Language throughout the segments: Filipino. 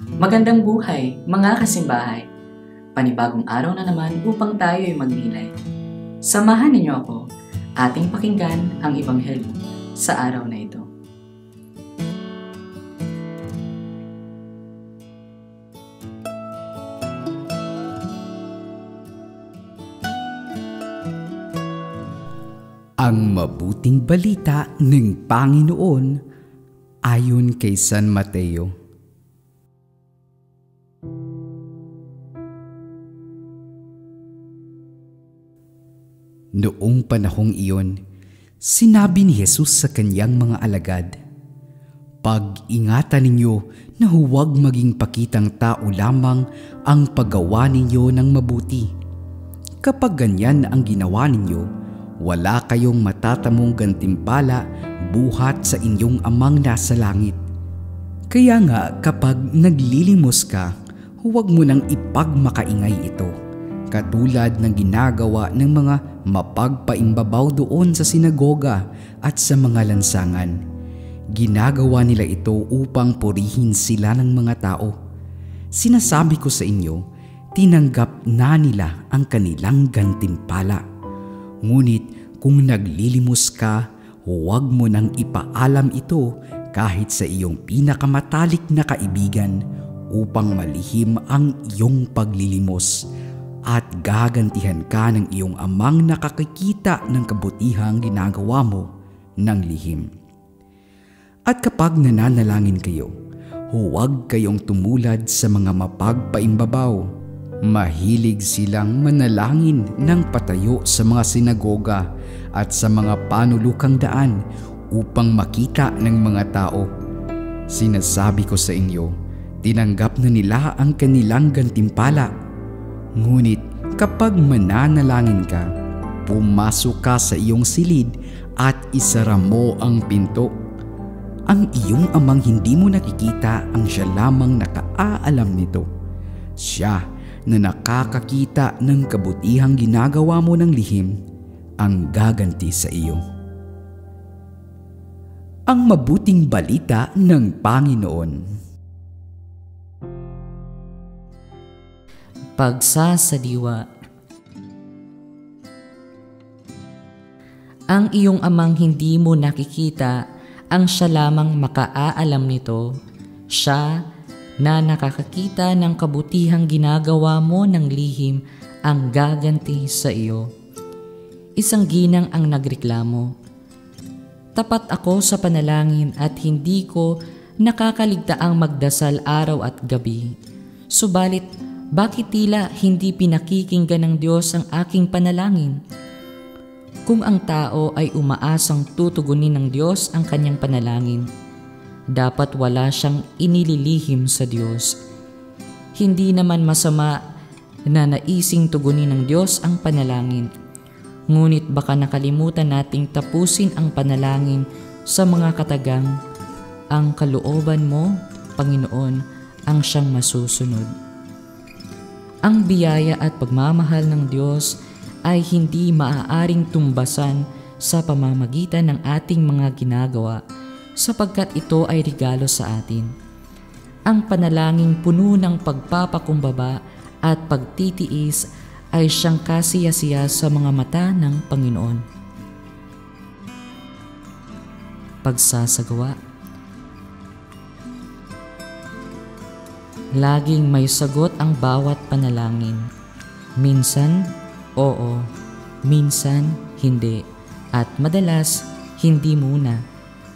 Magandang buhay, mga kasimbahay. Panibagong araw na naman upang tayo ay magnilay. Samahan ninyo ako, ating pakinggan ang Ebanghelyo sa araw na ito. Ang mabuting balita ng Panginoon ayon kay San Mateo. Noong panahong iyon, sinabi ni Jesus sa kanyang mga alagad, Pag-ingatan ninyo na huwag maging pakitang tao lamang ang paggawa ninyo ng mabuti. Kapag ganyan ang ginawa ninyo, wala kayong matatamong gantimpala buhat sa inyong amang nasa langit. Kaya nga kapag naglilimos ka, huwag mo nang ipagmakaingay ito. Katulad ng ginagawa ng mga mapagpaimbabaw doon sa sinagoga at sa mga lansangan. Ginagawa nila ito upang purihin sila ng mga tao. Sinasabi ko sa inyo, tinanggap na nila ang kanilang gantimpala. Ngunit kung naglilimos ka, huwag mo nang ipaalam ito kahit sa iyong pinakamatalik na kaibigan upang malihim ang iyong paglilimos at gagantihan ka ng iyong amang nakakikita ng kabutihang ginagawa mo ng lihim. At kapag nananalangin kayo, huwag kayong tumulad sa mga mapagpaimbabaw. Mahilig silang manalangin ng patayo sa mga sinagoga at sa mga panulukang daan upang makita ng mga tao. Sinasabi ko sa inyo, tinanggap na nila ang kanilang gantimpala Ngunit kapag mananalangin ka, pumasok ka sa iyong silid at isara mo ang pinto. Ang iyong amang hindi mo nakikita ang siya lamang nakaaalam nito. Siya na nakakakita ng kabutihang ginagawa mo ng lihim ang gaganti sa iyo. Ang mabuting balita ng Panginoon. Pagsasadiwa. Ang iyong amang hindi mo nakikita, ang siya lamang makaaalam nito. Siya na nakakakita ng kabutihang ginagawa mo ng lihim ang gaganti sa iyo. Isang ginang ang nagreklamo. Tapat ako sa panalangin at hindi ko nakakaligtaang magdasal araw at gabi. Subalit bakit tila hindi pinakikinggan ng Diyos ang aking panalangin? Kung ang tao ay umaasang tutugunin ng Diyos ang kanyang panalangin, dapat wala siyang inililihim sa Diyos. Hindi naman masama na naising tugunin ng Diyos ang panalangin. Ngunit baka nakalimutan nating tapusin ang panalangin sa mga katagang, ang kalooban mo, Panginoon, ang siyang masusunod. Ang biyaya at pagmamahal ng Diyos ay hindi maaaring tumbasan sa pamamagitan ng ating mga ginagawa sapagkat ito ay regalo sa atin. Ang panalangin puno ng pagpapakumbaba at pagtitiis ay siyang kasiyasiya sa mga mata ng Panginoon. Pagsasagawa Laging may sagot ang bawat panalangin. Minsan, oo. Minsan, hindi. At madalas, hindi muna.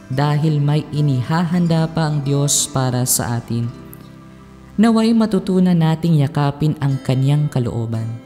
Dahil may inihahanda pa ang Diyos para sa atin. Naway matutunan nating yakapin ang kanyang kalooban.